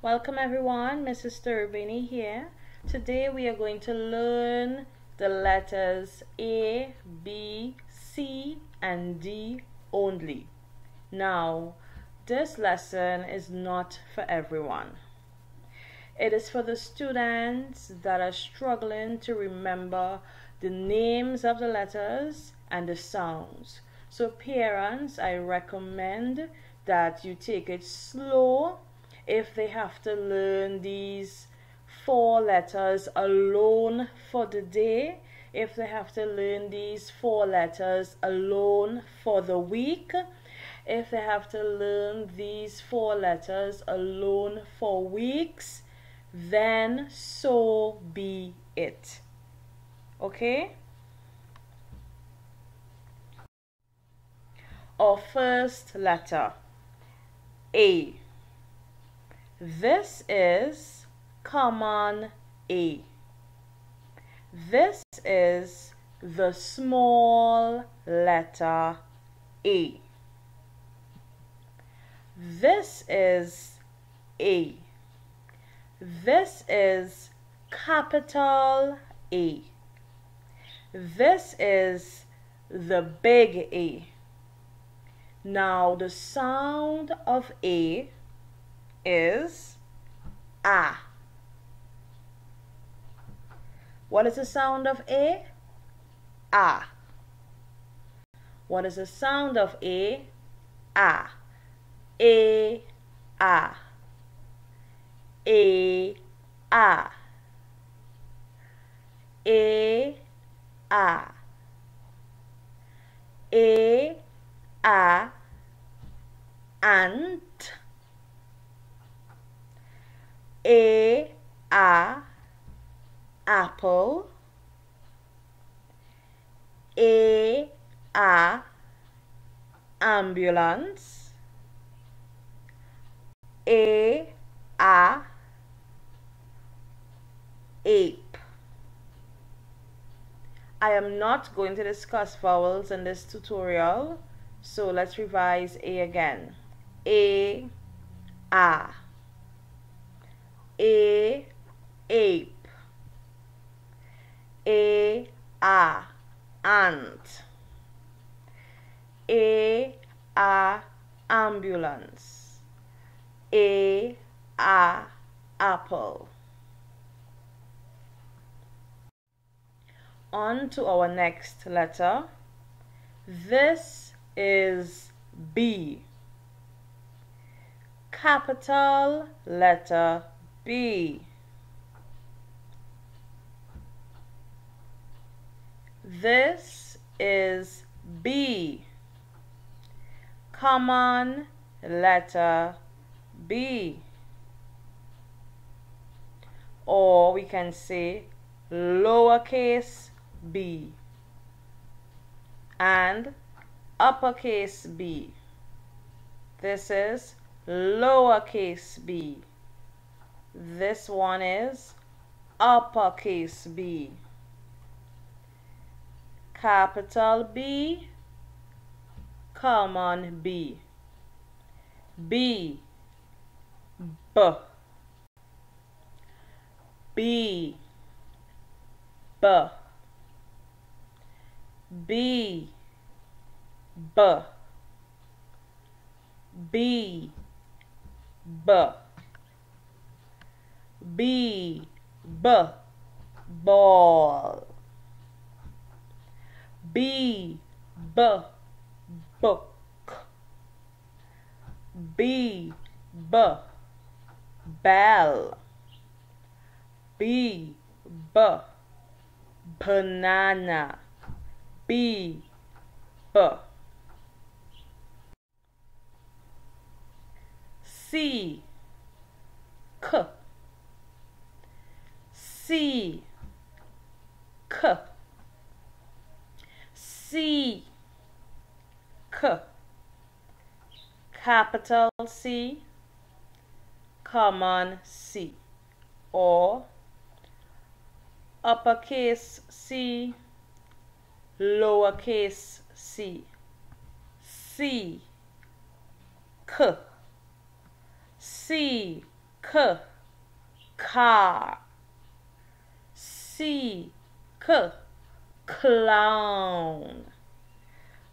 Welcome everyone, Mrs. Turbini here. Today we are going to learn the letters A, B, C and D only. Now, this lesson is not for everyone. It is for the students that are struggling to remember the names of the letters and the sounds. So parents, I recommend that you take it slow if they have to learn these four letters alone for the day, if they have to learn these four letters alone for the week, if they have to learn these four letters alone for weeks, then so be it. Okay? Our first letter A. This is common A. This is the small letter A. This is A. This is capital A. This is the big A. Now the sound of A is ah. What is the sound of a? Ah. What is the sound of a? Ah. A. Ah. A. Ah. A. Ah. A. Ah. Ant. A. A. Apple. A. A. Ambulance. A. A. Ape. I am not going to discuss vowels in this tutorial, so let's revise A again. A, A. A, ape. A, A, ant. A, A, ambulance. A, A, apple. On to our next letter. This is B. Capital letter B. This is B. Common letter B. Or we can say lowercase b and uppercase b. This is lowercase b. This one is uppercase B. Capital B, common B. B, B. B, B. B, B. B, B. B, B, ball. B, B, book. B, B, bell. B, B, banana. B, B. C, K. C K. C. K. Capital C. Common C. Or uppercase C. Lowercase c. C. K. C. K. Car. C clown.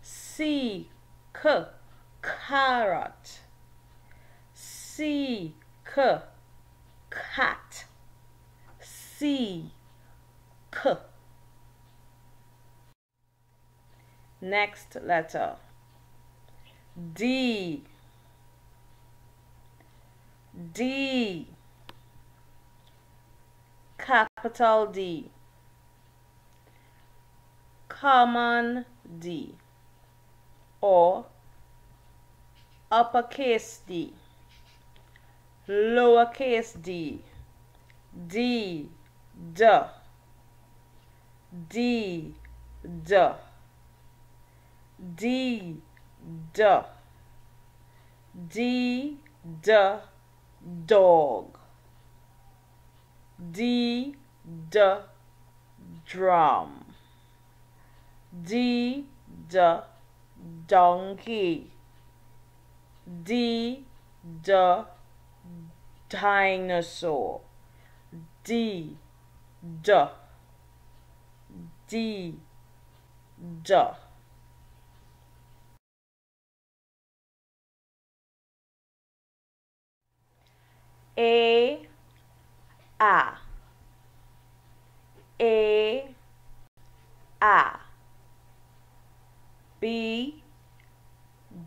C. Carrot. C. Cat. C. K. Next letter. D. D. Capital D common D or uppercase D lowercase d d d d d d d d d dog d d drum d d donkey d d dinosaur. D d d a. A a b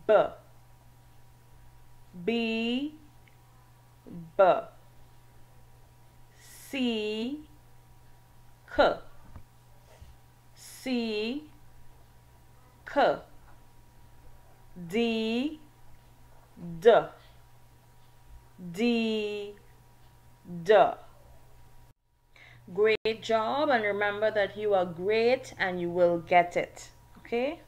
b b b c k c k d d D, D. Great job and remember that you are great and you will get it. Okay?